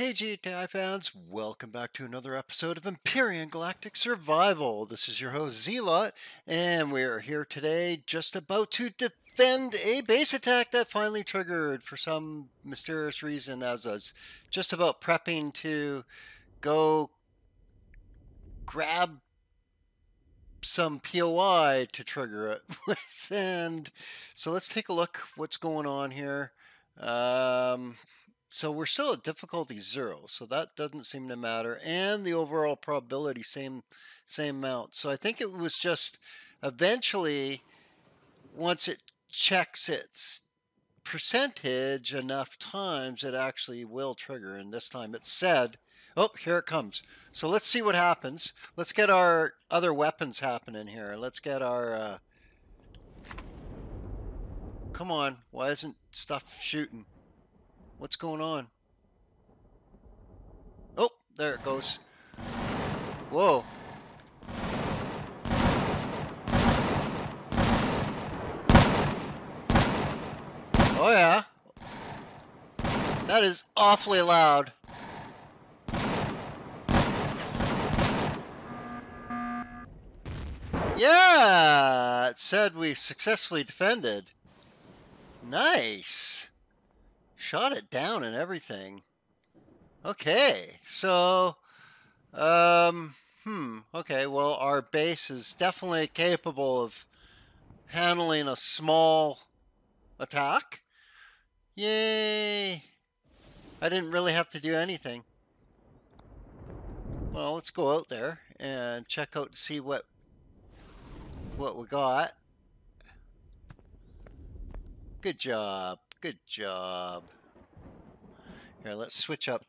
Hey GTI fans, welcome back to another episode of Empyrion Galactic Survival. This is your host Zealot, and we are here today just about to defend a base attack that finally triggered for some mysterious reason as I was just about prepping to go grab some POI to trigger it with. And so let's take a look what's going on here. Um, so we're still at difficulty zero, so that doesn't seem to matter. And the overall probability, same same amount. So I think it was just eventually, once it checks its percentage enough times, it actually will trigger. And this time it said, oh, here it comes. So let's see what happens. Let's get our other weapons happening here. Let's get our... Uh... Come on, why isn't stuff shooting? What's going on? Oh, there it goes. Whoa. Oh yeah. That is awfully loud. Yeah, it said we successfully defended. Nice shot it down and everything. Okay, so, um, hmm, okay, well, our base is definitely capable of handling a small attack. Yay! I didn't really have to do anything. Well, let's go out there and check out to see what what we got. Good job. Good job. Here, let's switch up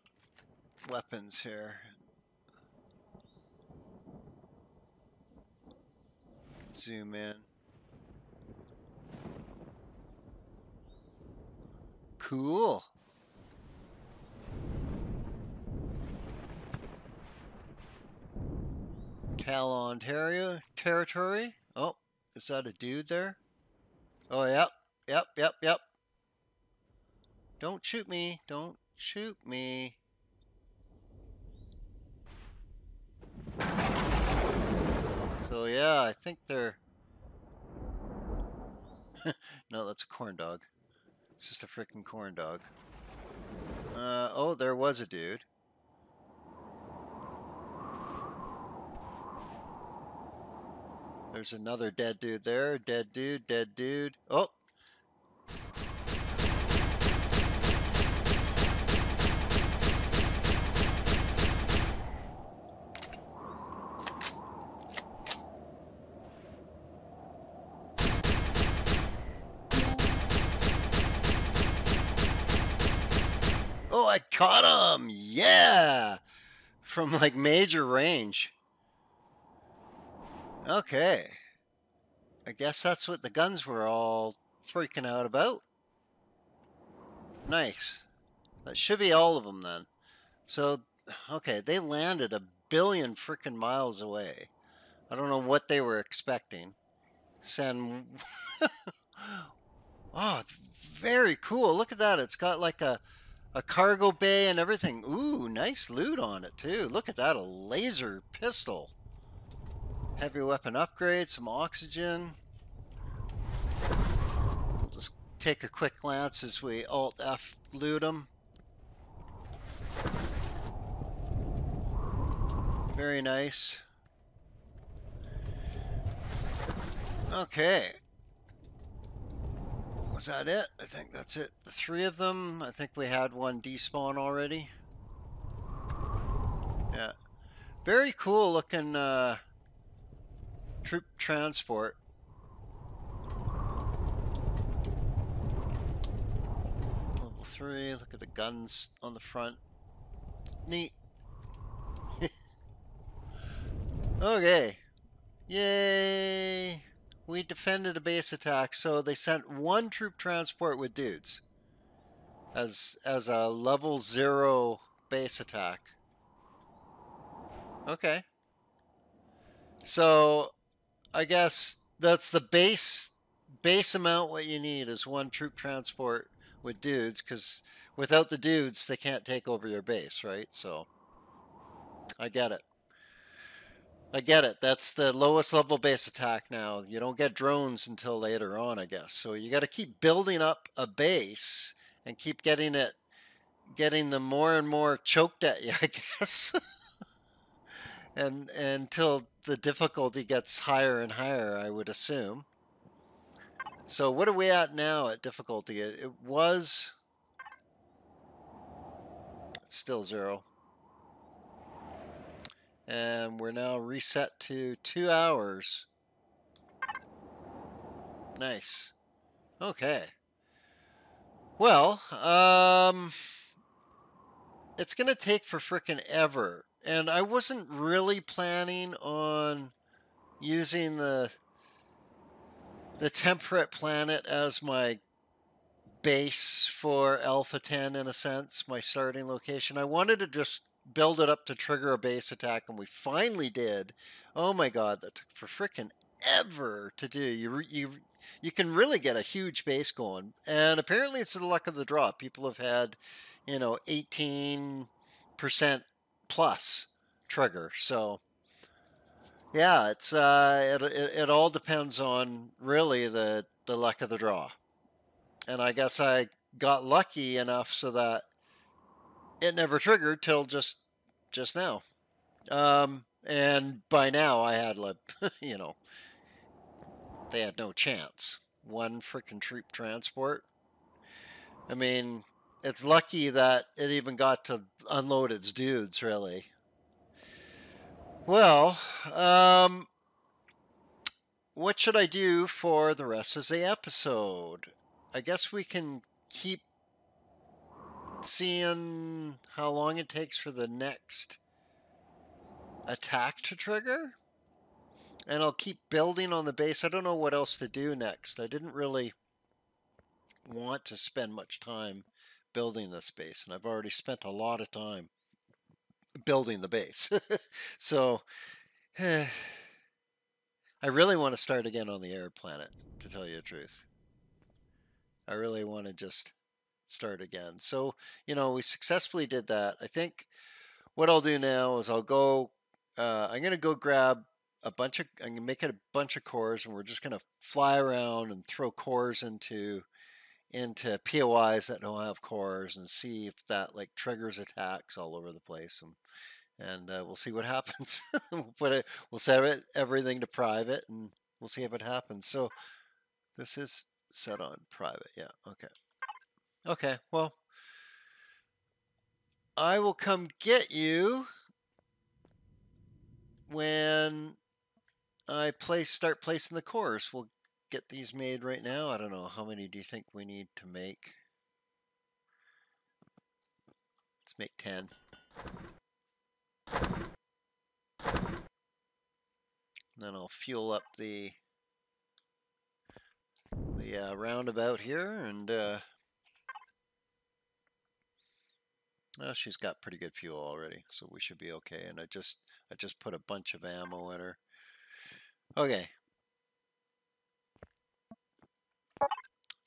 weapons here. Zoom in. Cool. Tal, Ontario territory. Oh, is that a dude there? Oh, yep, yep, yep, yep. Don't shoot me. Don't shoot me. So yeah, I think they're... no, that's a corn dog. It's just a freaking corn dog. Uh, oh, there was a dude. There's another dead dude there. Dead dude, dead dude. Oh, Oh, I caught him! Yeah! From like major range. Okay. I guess that's what the guns were all freaking out about. Nice. That should be all of them then. So, okay, they landed a billion freaking miles away. I don't know what they were expecting. Send. oh, very cool. Look at that. It's got like a a cargo bay and everything. Ooh, nice loot on it too. Look at that, a laser pistol. Heavy weapon upgrade, some oxygen. We'll just take a quick glance as we Alt F loot them. Very nice. Okay was that it? I think that's it. The three of them. I think we had one despawn already. Yeah. Very cool looking uh, troop transport. Level 3. Look at the guns on the front. Neat. okay. Yay! We defended a base attack, so they sent one troop transport with dudes as as a level zero base attack. Okay. So I guess that's the base base amount what you need is one troop transport with dudes because without the dudes, they can't take over your base, right? So I get it. I get it. That's the lowest level base attack now. You don't get drones until later on, I guess. So you got to keep building up a base and keep getting it, getting them more and more choked at you, I guess. and, and until the difficulty gets higher and higher, I would assume. So what are we at now at difficulty? It, it was it's still zero. And we're now reset to two hours. Nice. Okay. Well, um, it's going to take for frickin' ever. And I wasn't really planning on using the the temperate planet as my base for Alpha 10 in a sense, my starting location. I wanted to just build it up to trigger a base attack, and we finally did. Oh my god, that took for freaking ever to do. You you you can really get a huge base going, and apparently it's the luck of the draw. People have had, you know, eighteen percent plus trigger. So yeah, it's uh, it, it it all depends on really the the luck of the draw, and I guess I got lucky enough so that it never triggered till just just now. Um, and by now I had like you know they had no chance. One freaking troop transport. I mean, it's lucky that it even got to unload its dudes, really. Well, um, what should I do for the rest of the episode? I guess we can keep seeing how long it takes for the next attack to trigger. And I'll keep building on the base. I don't know what else to do next. I didn't really want to spend much time building this base, and I've already spent a lot of time building the base. so I really want to start again on the air planet, to tell you the truth. I really want to just start again. So, you know, we successfully did that. I think what I'll do now is I'll go, uh, I'm going to go grab a bunch of, I'm going to make it a bunch of cores and we're just going to fly around and throw cores into, into POIs that don't have cores and see if that like triggers attacks all over the place. And, and uh, we'll see what happens. we'll put it, we'll set it, everything to private and we'll see if it happens. So this is set on private. Yeah. Okay. Okay, well, I will come get you when I place start placing the cores. We'll get these made right now. I don't know how many do you think we need to make? Let's make 10. Then I'll fuel up the the uh, roundabout here and uh, Well, she's got pretty good fuel already, so we should be okay. And I just I just put a bunch of ammo in her. Okay.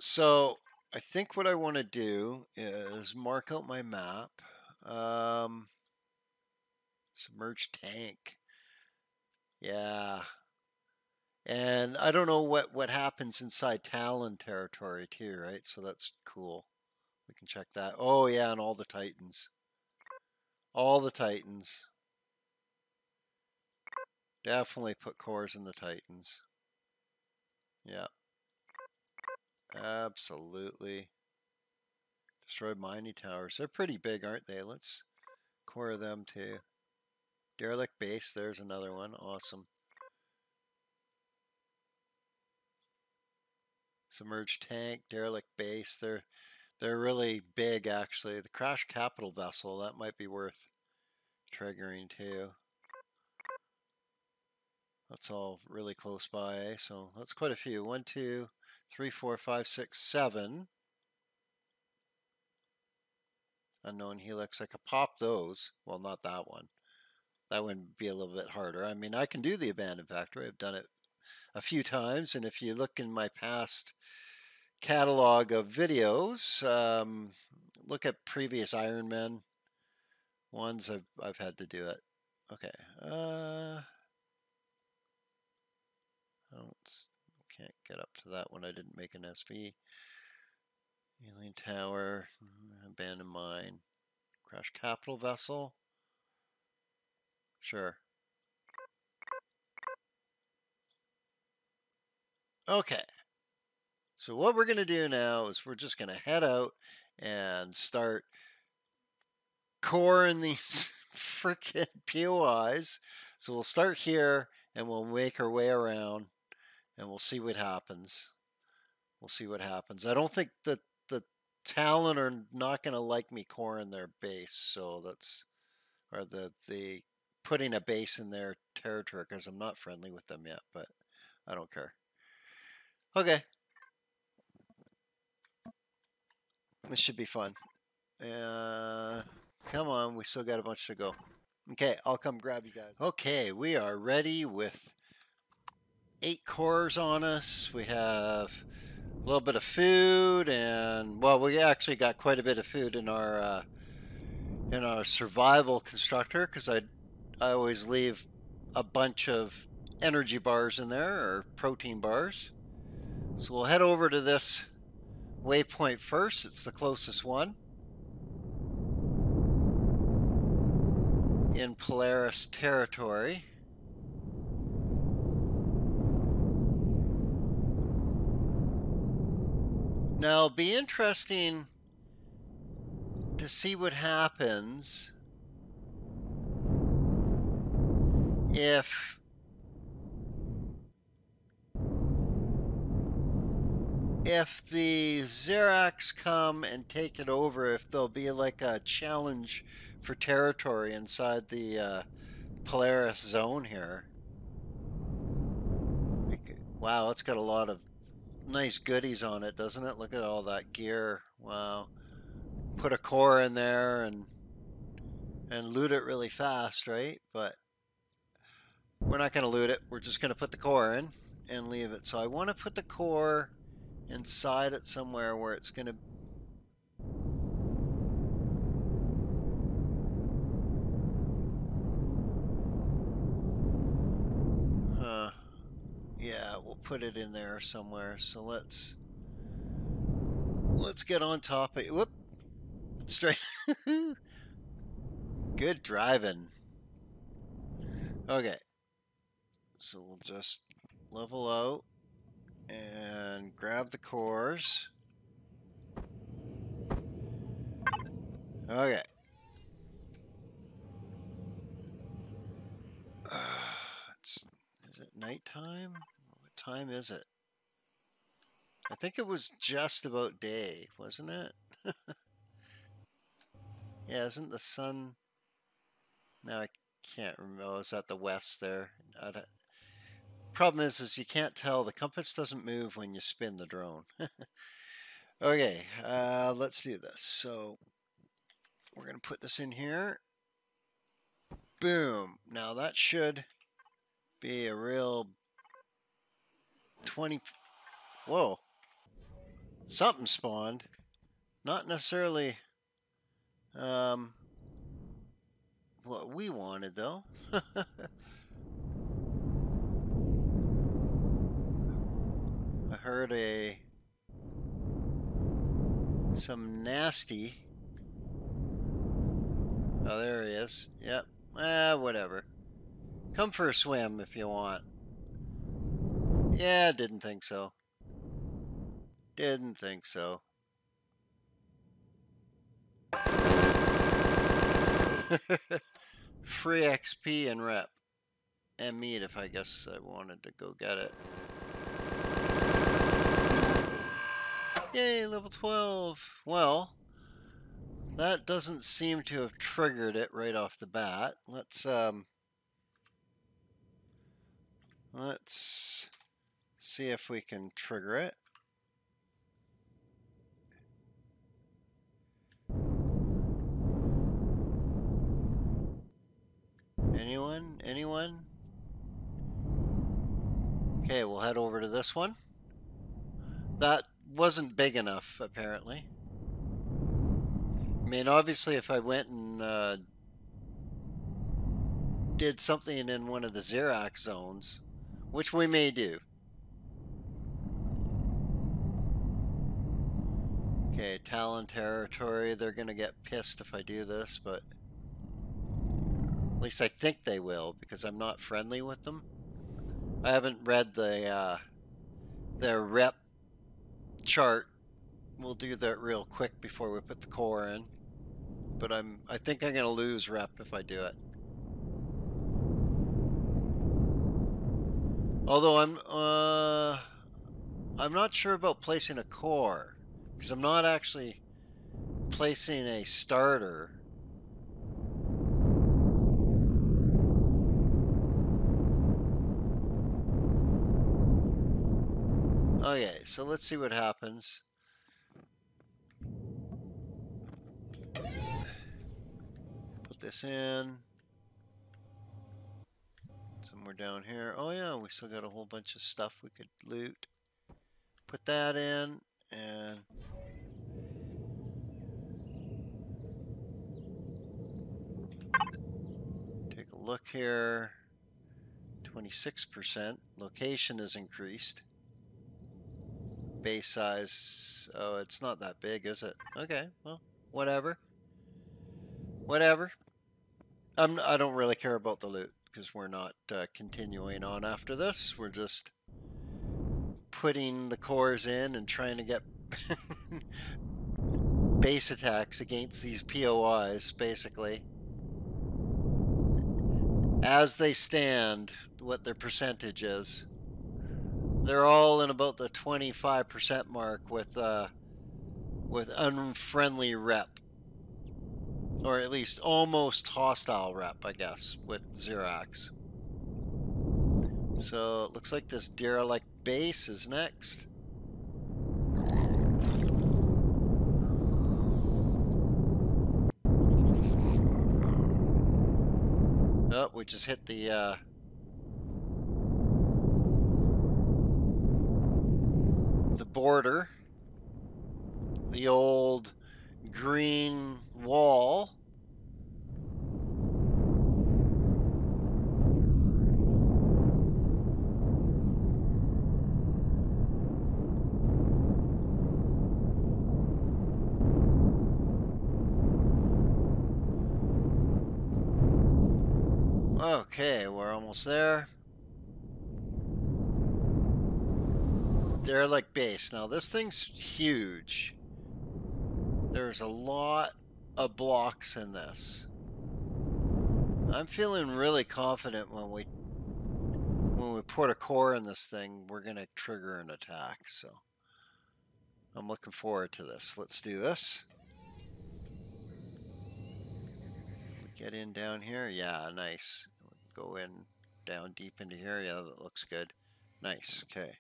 So I think what I want to do is mark out my map. Um, submerged tank. Yeah. And I don't know what, what happens inside Talon territory too, right? So that's cool. Can check that. Oh, yeah, and all the Titans. All the Titans. Definitely put cores in the Titans. Yeah. Absolutely. Destroy mining towers. They're pretty big, aren't they? Let's core them too. Derelict base, there's another one. Awesome. Submerged tank, derelict base. They're they're really big, actually. The crash capital vessel, that might be worth triggering too. That's all really close by, eh? so that's quite a few. One, two, three, four, five, six, seven. Unknown helix. I could pop those. Well, not that one. That would be a little bit harder. I mean, I can do the abandoned factory. I've done it a few times, and if you look in my past catalog of videos. Um, look at previous Iron Man ones. I've I've had to do it. Okay. Uh, I don't can't get up to that one. I didn't make an SV. Alien Tower, abandoned mine, crash capital vessel. Sure. Okay. So what we're going to do now is we're just going to head out and start coring these freaking POIs. So we'll start here and we'll make our way around and we'll see what happens. We'll see what happens. I don't think that the Talon are not going to like me coring their base, so that's or the the putting a base in their territory because I'm not friendly with them yet, but I don't care. Okay. This should be fun. Uh, come on, we still got a bunch to go. Okay, I'll come grab you guys. Okay, we are ready with eight cores on us. We have a little bit of food, and well, we actually got quite a bit of food in our uh, in our survival constructor because I I always leave a bunch of energy bars in there or protein bars. So we'll head over to this waypoint first. It's the closest one. In Polaris territory. Now, it'll be interesting to see what happens if if the Zirax come and take it over, if there'll be like a challenge for territory inside the uh, Polaris zone here. Wow, it's got a lot of nice goodies on it, doesn't it? Look at all that gear. Wow. Put a core in there and and loot it really fast, right? But we're not going to loot it. We're just going to put the core in and leave it. So I want to put the core inside it somewhere where it's going to Huh. Yeah, we'll put it in there somewhere. So let's let's get on top of whoop straight good driving okay so we'll just level out and grab the cores. Okay. Is it nighttime? What time is it? I think it was just about day, wasn't it? yeah, isn't the sun... No, I can't remember. Oh, is that the west there? Problem is, is you can't tell. The compass doesn't move when you spin the drone. okay, uh, let's do this. So we're going to put this in here. Boom. Now that should be a real 20... Whoa. Something spawned. Not necessarily um, what we wanted, though. heard a some nasty. Oh, there he is. Yep. Ah, whatever. Come for a swim if you want. Yeah, didn't think so. Didn't think so. Free XP and rep. And meat if I guess I wanted to go get it. Yay, level 12. Well, that doesn't seem to have triggered it right off the bat. Let's, um, let's see if we can trigger it. Anyone? Anyone? Okay, we'll head over to this one. That wasn't big enough, apparently. I mean, obviously, if I went and uh, did something in one of the Zirax zones, which we may do. Okay, Talon territory. They're going to get pissed if I do this, but at least I think they will because I'm not friendly with them. I haven't read the uh, their rep chart. We'll do that real quick before we put the core in. But I'm I think I'm to lose rep if I do it. Although I'm uh I'm not sure about placing a core because I'm not actually placing a starter. Okay, so let's see what happens. Put this in. Somewhere down here. Oh yeah, we still got a whole bunch of stuff we could loot. Put that in and take a look here. 26%. Location is increased. Base size. Oh, it's not that big, is it? Okay, well, whatever. Whatever. I'm, I don't really care about the loot because we're not uh, continuing on after this. We're just putting the cores in and trying to get base attacks against these POIs, basically. As they stand, what their percentage is. They're all in about the 25% mark with uh, with unfriendly rep or at least almost hostile rep, I guess, with Zirax So it looks like this derelict base is next. Oh, we just hit the uh, border. The old green wall. Okay, we're almost there. Derelict base. Now this thing's huge. There's a lot of blocks in this. I'm feeling really confident when we when we put a core in this thing, we're going to trigger an attack. So I'm looking forward to this. Let's do this. We get in down here. Yeah, nice. Go in down deep into here. Yeah, that looks good. Nice. Okay.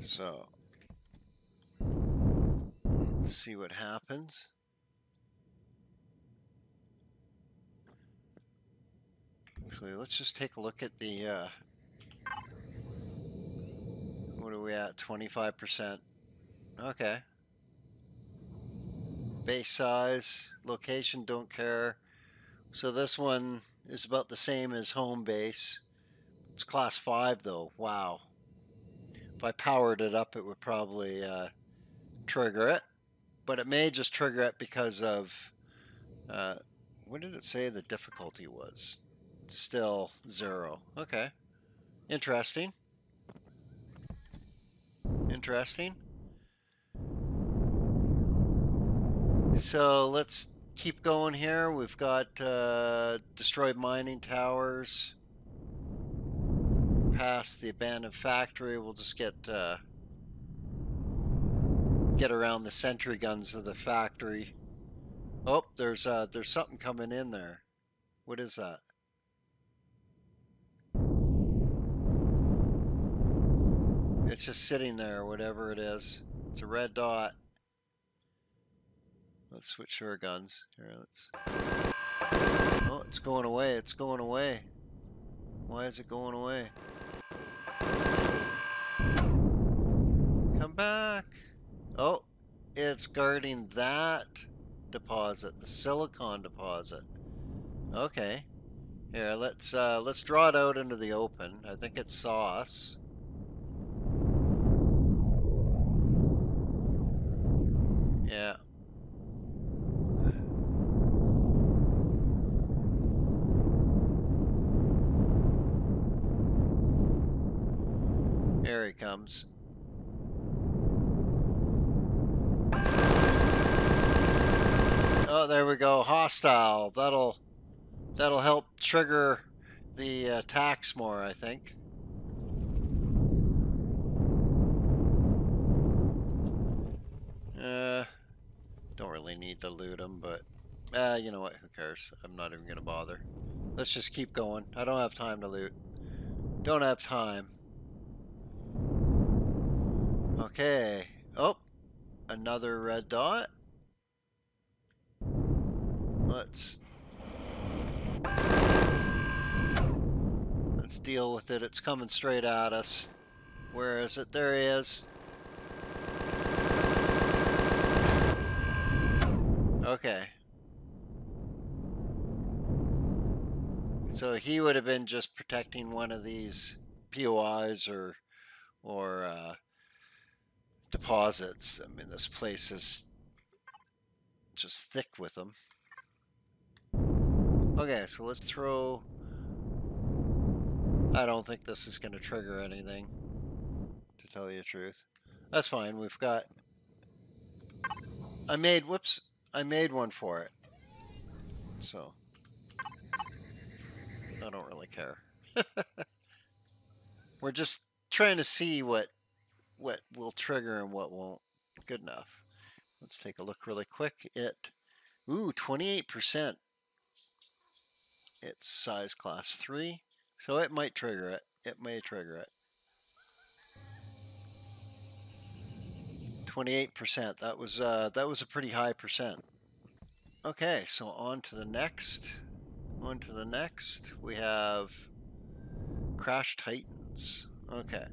So Let's see what happens. Actually, let's just take a look at the, uh, what are we at, 25%? Okay. Base size, location, don't care. So this one is about the same as home base. It's class 5 though, wow. If I powered it up, it would probably uh, trigger it but it may just trigger it because of uh, what did it say the difficulty was? Still zero. Okay. Interesting. Interesting. So let's keep going here. We've got uh, destroyed mining towers. Past the abandoned factory. We'll just get uh, get around the sentry guns of the factory. Oh, there's uh, there's something coming in there. What is that? It's just sitting there, whatever it is. It's a red dot. Let's switch to our guns. Here, let's. Oh, it's going away. It's going away. Why is it going away? Come back. Oh, it's guarding that. deposit? The silicon deposit. Okay. Here, let's uh, let's draw it out into the open. I think it saw us. Yeah. Here he comes. Oh, there we go. Hostile. That'll that'll help trigger the attacks more, I think. Uh, don't really need to loot them, but uh, you know what? Who cares? I'm not even gonna bother. Let's just keep going. I don't have time to loot. Don't have time. Okay. Oh, another red dot. Let's let's deal with it. It's coming straight at us. Where is it? There he is. Okay. So he would have been just protecting one of these POIs or or uh, deposits. I mean, this place is just thick with them. Okay, so let's throw... I don't think this is going to trigger anything, to tell you the truth. That's fine, we've got... I made, whoops, I made one for it. So, I don't really care. We're just trying to see what what will trigger and what won't. Good enough. Let's take a look really quick. It, ooh, 28%. It's size class 3, so it might trigger it. It may trigger it. 28%. That was uh, that was a pretty high percent. Okay, so on to the next. On to the next. We have Crash Titans. Okay.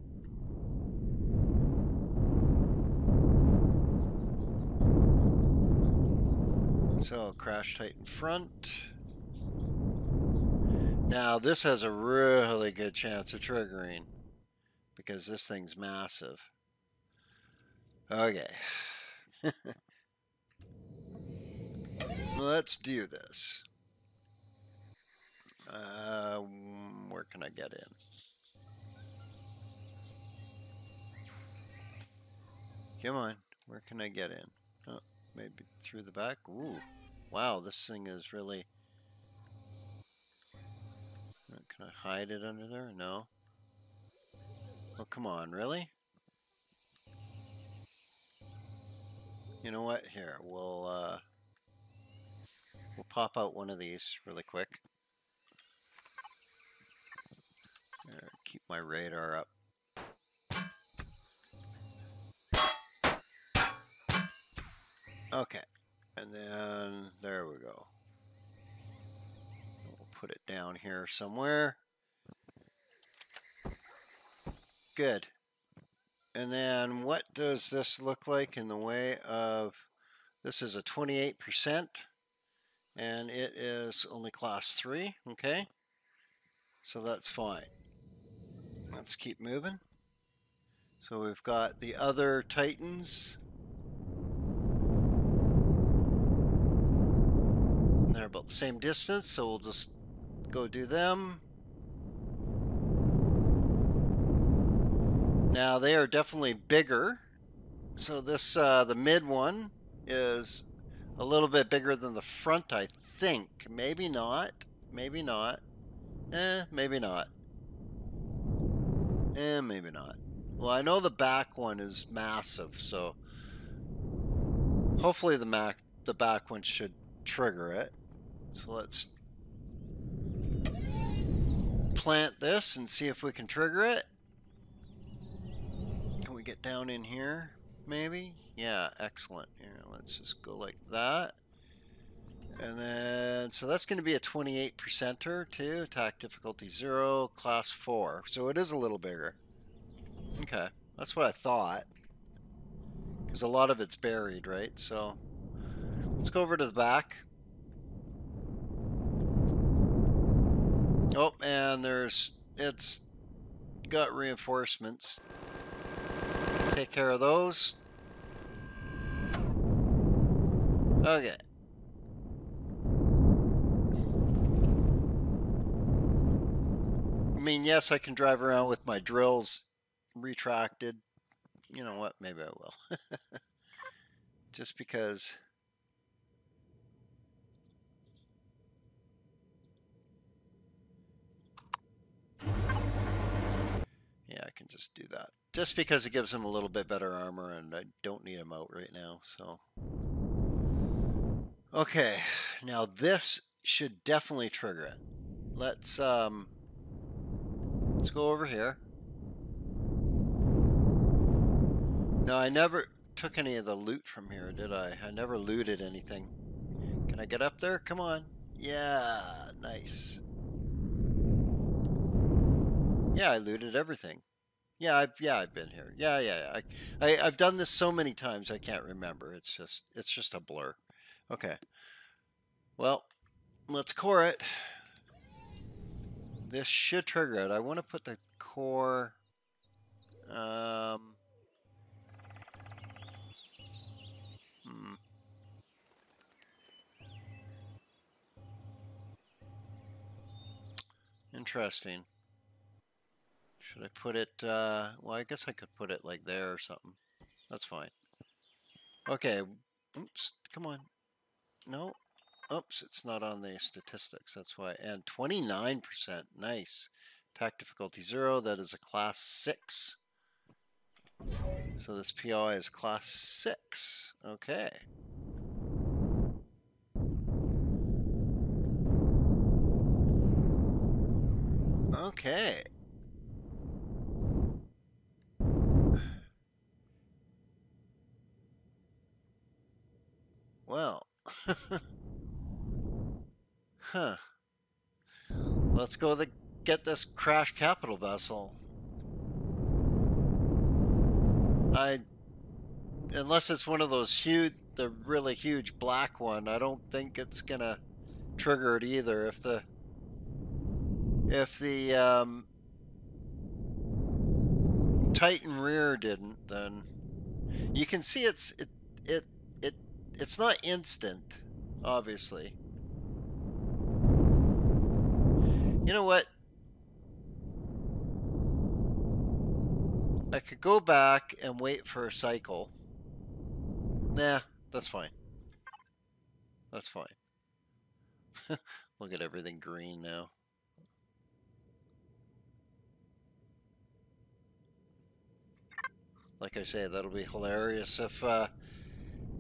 Crash Titan front. Now this has a really good chance of triggering because this thing's massive. Okay. Let's do this. Uh, where can I get in? Come on, where can I get in? Oh, maybe through the back? Ooh, wow, this thing is really... Can I hide it under there? No. Oh, come on, really? You know what? Here, we'll, uh, we'll pop out one of these really quick. Keep my radar up. Okay, and then there we go We'll put it down here somewhere. Good. And then what does this look like in the way of, this is a 28% and it is only class 3, okay? So that's fine. Let's keep moving. So we've got the other Titans. And they're the same distance, so we'll just go do them. Now they are definitely bigger. So this, uh, the mid one is a little bit bigger than the front, I think. Maybe not. Maybe not. Eh, maybe not. Eh, maybe not. Well, I know the back one is massive, so hopefully the back the back one should trigger it. So let's plant this and see if we can trigger it. Can we get down in here, maybe? Yeah, excellent. Here, let's just go like that. And then, so that's going to be a 28 percenter too. Attack difficulty 0, class 4. So it is a little bigger. Okay, that's what I thought. Because a lot of it's buried, right? So Let's go over to the back. Oh, and there's, it's got reinforcements. Take care of those. Okay. I mean, yes, I can drive around with my drills retracted. You know what? Maybe I will. Just because Yeah, I can just do that. Just because it gives him a little bit better armor and I don't need him out right now, so. Okay, now this should definitely trigger it. Let's, um, let's go over here. No, I never took any of the loot from here, did I? I never looted anything. Can I get up there? Come on. Yeah, nice. Yeah, I looted everything. Yeah, I've yeah I've been here. Yeah, yeah, yeah. I, I I've done this so many times I can't remember. It's just it's just a blur. Okay. Well, let's core it. This should trigger it. I want to put the core. Um. Hmm. Interesting. Should I put it, uh, well, I guess I could put it like there or something. That's fine. Okay. Oops. Come on. No. Oops. It's not on the statistics. That's why. And 29%. Nice. Attack difficulty zero. That is a class six. So this POI is class six. Okay. Well. huh. Let's go the, get this crash capital vessel. I unless it's one of those huge the really huge black one, I don't think it's gonna trigger it either. If the if the um, Titan rear didn't, then you can see it's it it it it's not instant, obviously. You know what? I could go back and wait for a cycle. Nah, that's fine. That's fine. Look at everything green now. Like I say, that'll be hilarious if uh,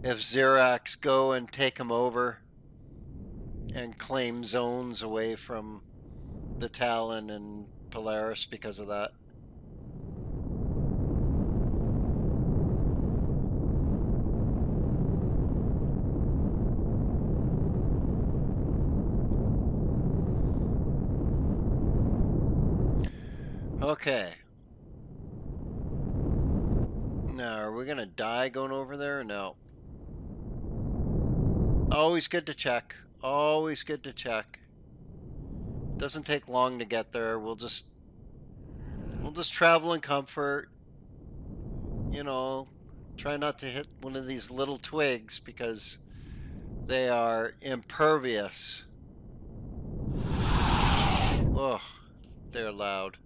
if Zirax go and take them over and claim zones away from the Talon and Polaris because of that. Okay. Now, are we going to die going over there? No. Always good to check. Always good to check. Doesn't take long to get there. We'll just we'll just travel in comfort. You know, try not to hit one of these little twigs because they are impervious. Oh, they're loud.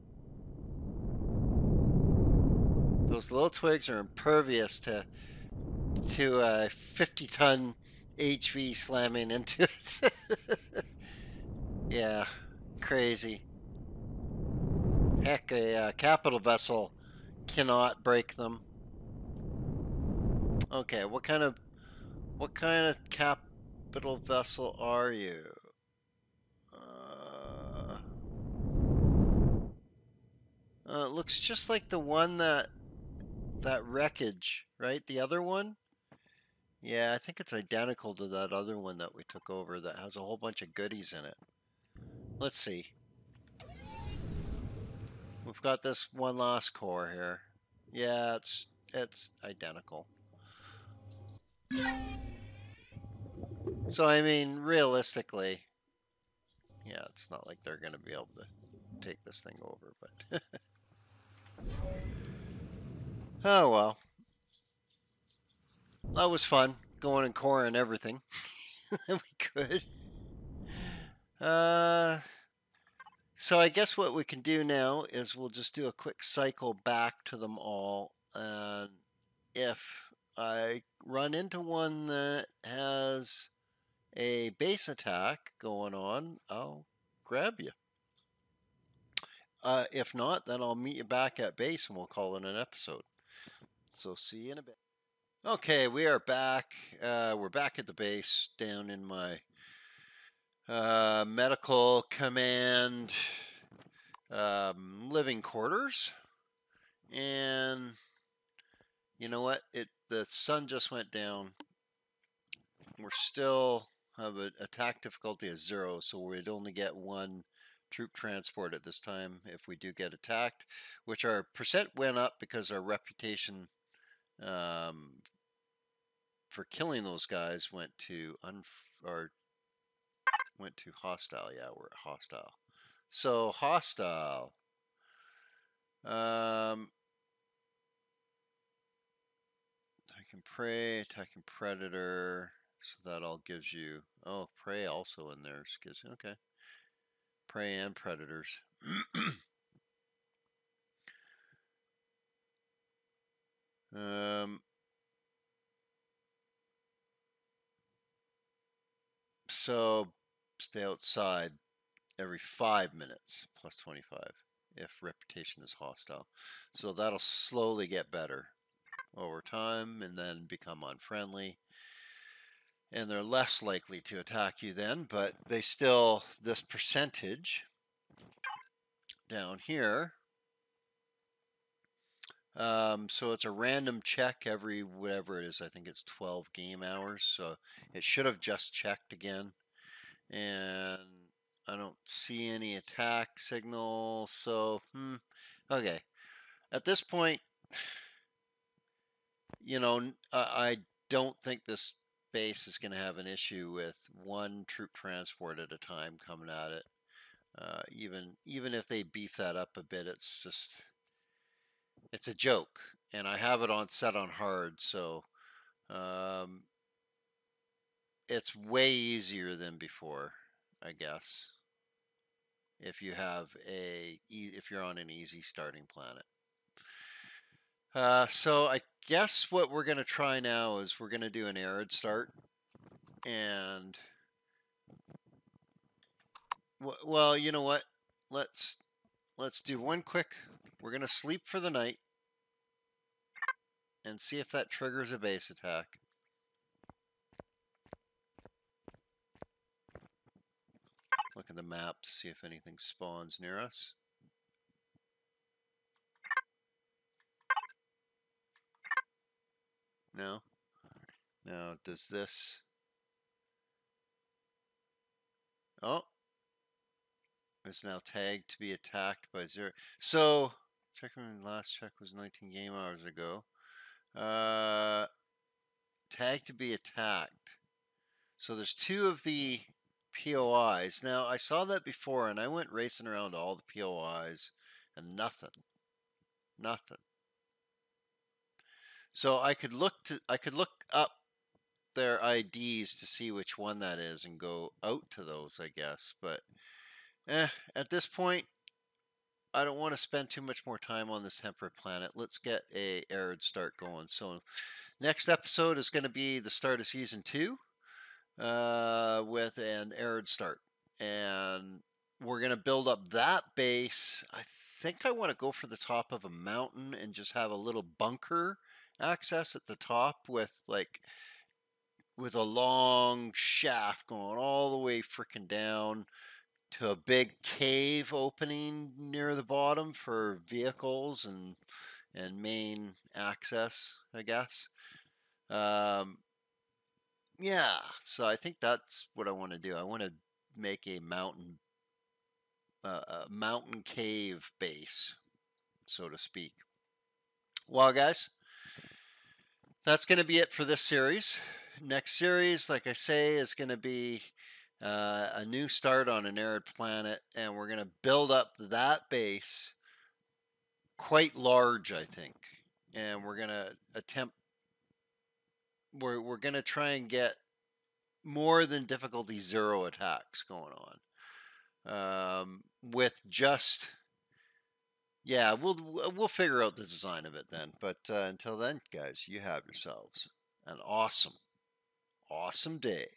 Those little twigs are impervious to to a 50 ton HV slamming into it. yeah, crazy. Heck, a uh, capital vessel cannot break them. Okay, what kind of what kind of capital vessel are you? Uh, uh, it looks just like the one that that wreckage, right? The other one? Yeah, I think it's identical to that other one that we took over that has a whole bunch of goodies in it. Let's see. We've got this one last core here. Yeah, it's it's identical. So I mean, realistically, yeah, it's not like they're going to be able to take this thing over, but oh well. That was fun going and everything. we could. Uh, so I guess what we can do now is we'll just do a quick cycle back to them all. And if I run into one that has a base attack going on, I'll grab you. Uh, if not, then I'll meet you back at base and we'll call it an episode. So see you in a bit. Okay, we are back. Uh, we're back at the base down in my uh, medical command um, living quarters. And you know what? It the sun just went down. We're still have an attack difficulty of zero, so we'd only get one troop transport at this time if we do get attacked, which our percent went up because our reputation um, for killing those guys went to un or went to hostile. Yeah, we're at hostile. So hostile. Um, attacking prey, attacking predator. So that all gives you, oh, prey also in there. Gives okay. Prey and predators. um, so stay outside every five minutes plus 25 if reputation is hostile. So that'll slowly get better over time and then become unfriendly and they're less likely to attack you then, but they still, this percentage down here, um, so it's a random check every whatever it is, I think it's 12 game hours, so it should have just checked again, and I don't see any attack signal, so, hmm, okay. At this point, you know, I don't think this base is going to have an issue with one troop transport at a time coming at it. Uh, even even if they beef that up a bit, it's just it's a joke. And I have it on set on hard, so um, it's way easier than before, I guess. If you have a if you're on an easy starting planet. Uh, so I guess what we're going to try now is we're going to do an arid start. And, well, you know what? Let's, let's do one quick, we're going to sleep for the night and see if that triggers a base attack. Look at the map to see if anything spawns near us. No? Now, does this... Oh. It's now tagged to be attacked by zero. So, check my last check was 19 game hours ago. Uh, tagged to be attacked. So there's two of the POIs. Now, I saw that before, and I went racing around all the POIs, and nothing. Nothing. So I could look to I could look up their IDs to see which one that is and go out to those, I guess. But eh, at this point, I don't want to spend too much more time on this temperate planet. Let's get a arid start going. So next episode is going to be the start of season two uh, with an arid start. And we're going to build up that base. I think I want to go for the top of a mountain and just have a little bunker access at the top with like with a long shaft going all the way freaking down to a big cave opening near the bottom for vehicles and and main access, I guess. Um, yeah, so I think that's what I want to do. I want to make a mountain, uh, a mountain cave base, so to speak. Well, guys, that's going to be it for this series. next series, like I say, is going to be uh, a new start on an arid planet, and we're going to build up that base quite large, I think, and we're going to attempt. We're we're going to try and get more than difficulty zero attacks going on. Um, with just yeah we'll we'll figure out the design of it then but uh, until then guys you have yourselves an awesome awesome day